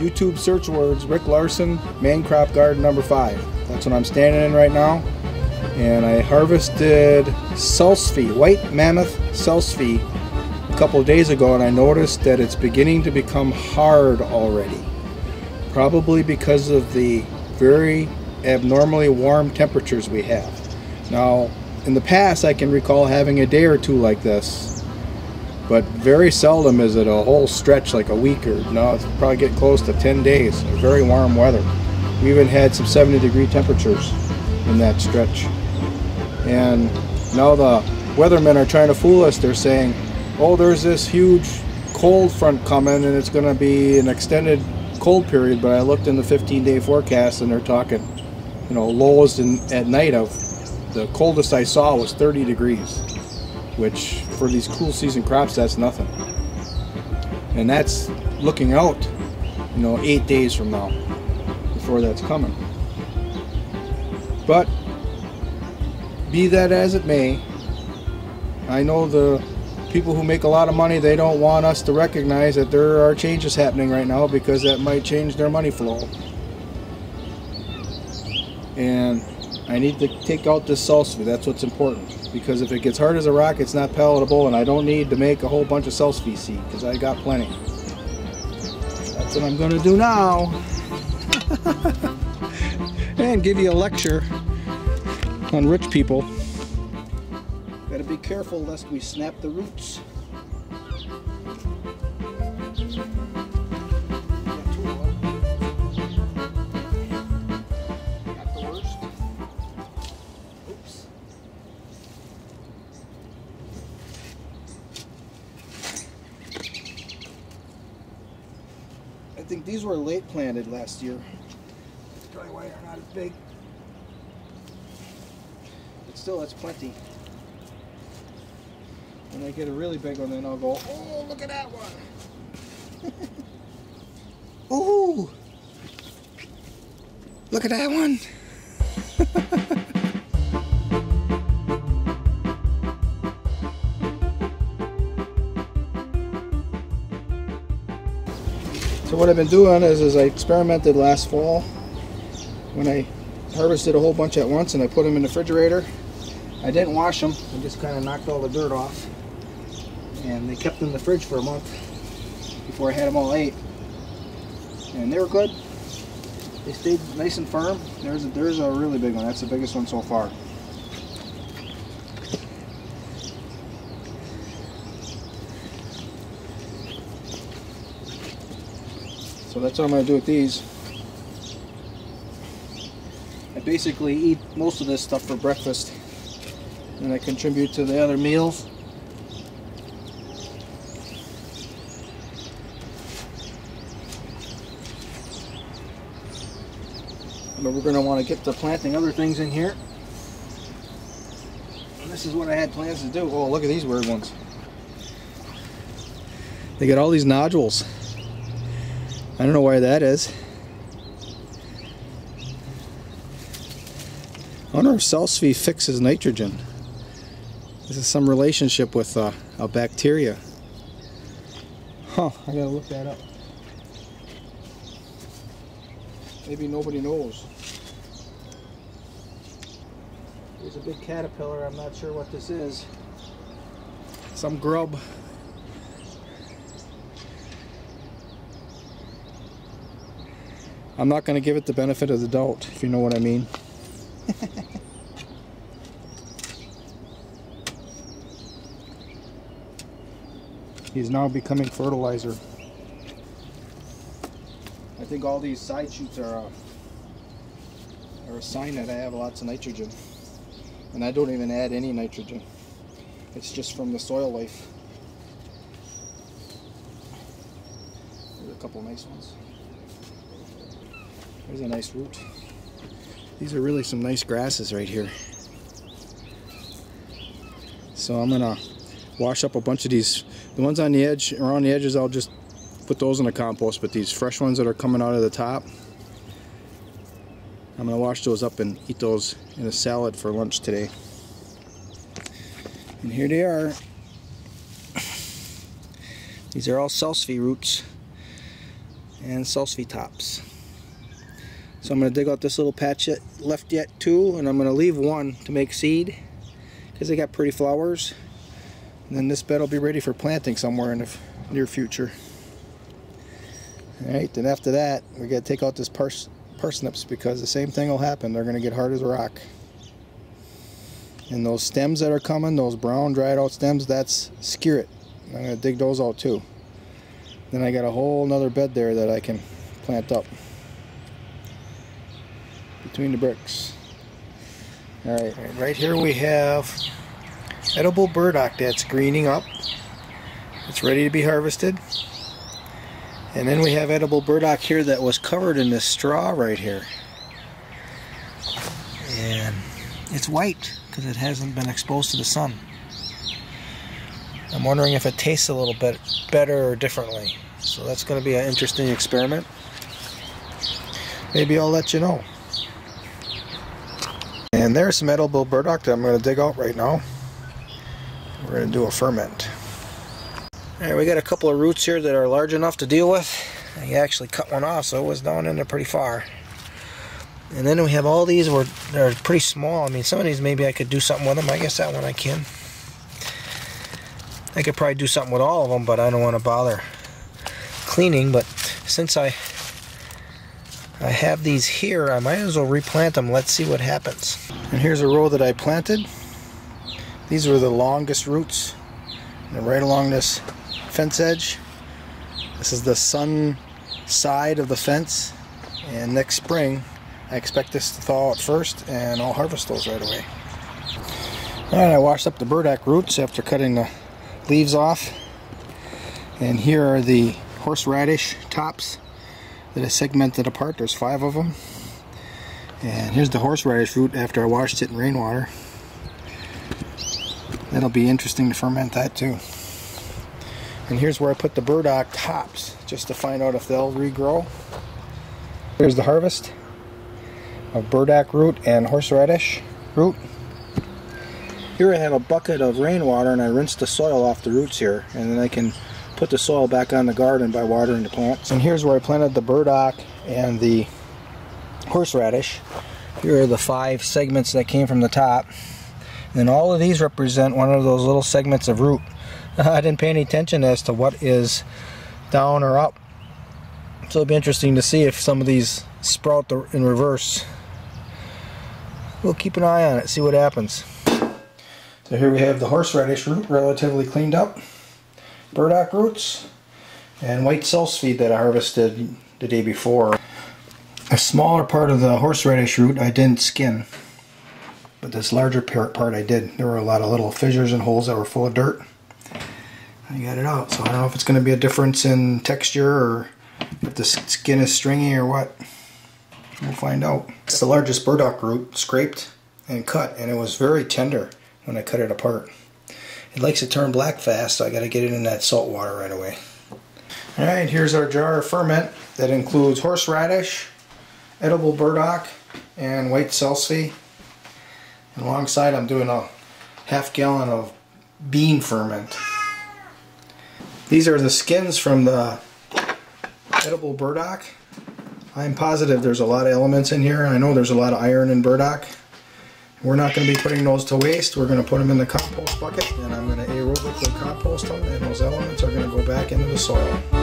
YouTube search words Rick Larson, main crop garden number five. That's what I'm standing in right now. And I harvested salsify, white mammoth salsify, a couple days ago, and I noticed that it's beginning to become hard already. Probably because of the very abnormally warm temperatures we have. Now, in the past, I can recall having a day or two like this, but very seldom is it a whole stretch like a week or no, it's probably getting close to 10 days very warm weather. We even had some 70 degree temperatures in that stretch. And now the weathermen are trying to fool us. They're saying, oh, there's this huge cold front coming and it's going to be an extended cold period. But I looked in the 15 day forecast and they're talking, you know, lows in, at night of the coldest I saw was 30 degrees, which for these cool season crops, that's nothing. And that's looking out, you know, eight days from now before that's coming. But be that as it may, I know the people who make a lot of money, they don't want us to recognize that there are changes happening right now because that might change their money flow. And I need to take out this salsa. that's what's important. Because if it gets hard as a rock, it's not palatable and I don't need to make a whole bunch of salsify seed because I got plenty. That's what I'm going to do now. and give you a lecture on rich people. Gotta be careful lest we snap the roots. These were late planted last year. That's probably why they're not as big. But still, that's plenty. When I get a really big one, then I'll go, oh, look at that one. Ooh, look at that one. what I've been doing is, is I experimented last fall when I harvested a whole bunch at once and I put them in the refrigerator. I didn't wash them. I just kind of knocked all the dirt off. And they kept in the fridge for a month before I had them all ate. And they were good. They stayed nice and firm. There's a, there's a really big one. That's the biggest one so far. That's what I'm going to do with these. I basically eat most of this stuff for breakfast and I contribute to the other meals. But we're going to want to get to planting other things in here. And this is what I had plans to do. Oh, look at these weird ones. They got all these nodules. I don't know why that is. I wonder if salsify fixes nitrogen. This is some relationship with uh, a bacteria. Huh, I gotta look that up. Maybe nobody knows. There's a big caterpillar, I'm not sure what this is. Some grub. I'm not going to give it the benefit of the doubt, if you know what I mean. He's now becoming fertilizer. I think all these side shoots are a, are a sign that I have lots of nitrogen. And I don't even add any nitrogen. It's just from the soil life. There's a couple nice ones. There's a nice root. These are really some nice grasses right here. So I'm gonna wash up a bunch of these. The ones on the edge, around the edges, I'll just put those in the compost, but these fresh ones that are coming out of the top, I'm gonna wash those up and eat those in a salad for lunch today. And here they are. These are all salsify roots. and salsify tops. So I'm going to dig out this little patch left yet too, and I'm going to leave one to make seed because they got pretty flowers. And then this bed will be ready for planting somewhere in the near future. Alright, then after that, we got to take out this pars parsnips because the same thing will happen. They're going to get hard as a rock. And those stems that are coming, those brown dried out stems, that's skirret. I'm going to dig those out too. Then I got a whole another bed there that I can plant up between the bricks. Alright, right here we have edible burdock that's greening up. It's ready to be harvested. And then we have edible burdock here that was covered in this straw right here. And it's white because it hasn't been exposed to the sun. I'm wondering if it tastes a little bit better or differently. So that's going to be an interesting experiment. Maybe I'll let you know. And there's some edible burdock that I'm going to dig out right now. We're going to do a ferment. Alright, we got a couple of roots here that are large enough to deal with. I actually cut one off, so it was down in there pretty far. And then we have all these where they're pretty small. I mean, some of these maybe I could do something with them. I guess that one I can. I could probably do something with all of them, but I don't want to bother cleaning. But since I I have these here, I might as well replant them. Let's see what happens. And here's a row that I planted. These were the longest roots. And right along this fence edge. This is the sun side of the fence. And next spring, I expect this to thaw out first and I'll harvest those right away. Alright, I washed up the burdock roots after cutting the leaves off. And here are the horseradish tops that I segmented apart. There's five of them. And here's the horseradish root after I washed it in rainwater. That'll be interesting to ferment that too. And here's where I put the burdock tops, just to find out if they'll regrow. Here's the harvest of burdock root and horseradish root. Here I have a bucket of rainwater and I rinse the soil off the roots here and then I can put the soil back on the garden by watering the plants. And here's where I planted the burdock and the horseradish. Here are the five segments that came from the top. And all of these represent one of those little segments of root. I didn't pay any attention as to what is down or up. So it'll be interesting to see if some of these sprout in reverse. We'll keep an eye on it, see what happens. So here we have the horseradish root relatively cleaned up, burdock roots, and white salsify that I harvested the day before. A smaller part of the horseradish root I didn't skin, but this larger part I did. There were a lot of little fissures and holes that were full of dirt. I got it out, so I don't know if it's going to be a difference in texture or if the skin is stringy or what. We'll find out. It's the largest burdock root scraped and cut, and it was very tender when I cut it apart. It likes to turn black fast, so I got to get it in that salt water right away. Alright, here's our jar of ferment that includes horseradish, edible burdock, and white salsify. And alongside I'm doing a half gallon of bean ferment. These are the skins from the edible burdock. I'm positive there's a lot of elements in here. I know there's a lot of iron in burdock. We're not going to be putting those to waste. We're going to put them in the compost bucket aerobically compost and those elements are going to go back into the soil.